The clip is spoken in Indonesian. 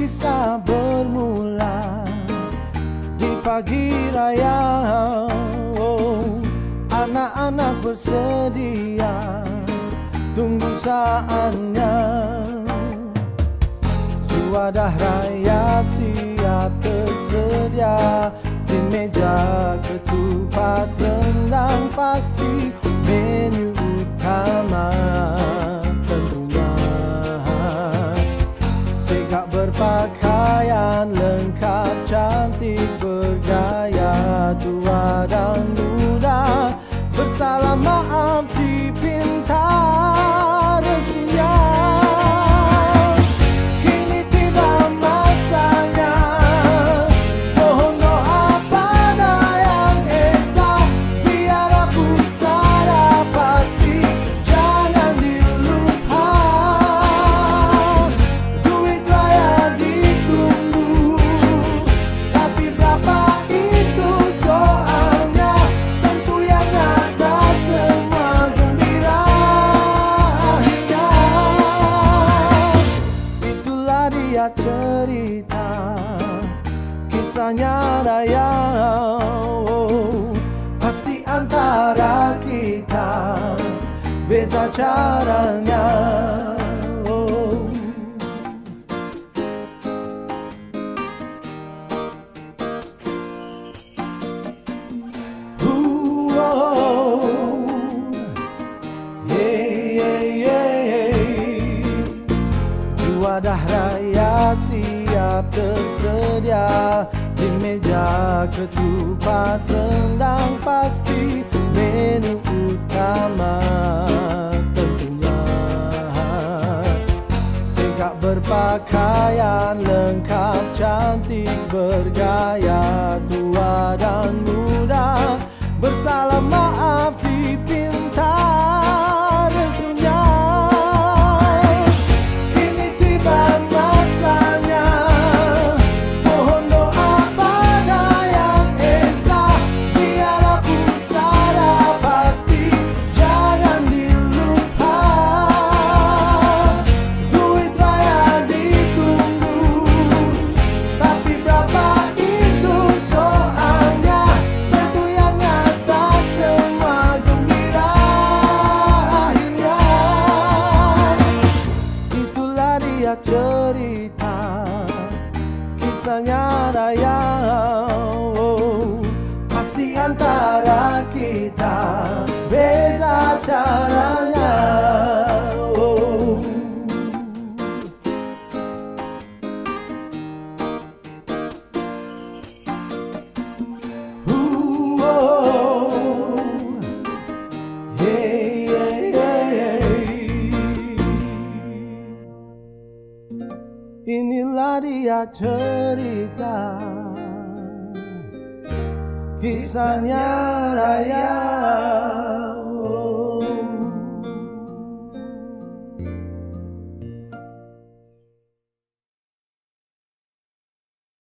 kisah bermula di pagi raya. Oh, Anak-anak bersedia tunggu saatnya. Wadah raya siap tersedia Di meja ketupat rendang pasti menu utama Sekak berpakaian lengkap cantik Kisahnya raya oh, Pasti antara kita. Beza caranya siap tersedia. Di meja ketupat rendang pasti menu utama tentunya Segak berpakaian lengkap cantik bergaya tua dan muda. Bersalam Dia cerita. Kisahnya raya oh, Pasti antara kita. Beza caranya Dia cerita Kisahnya raya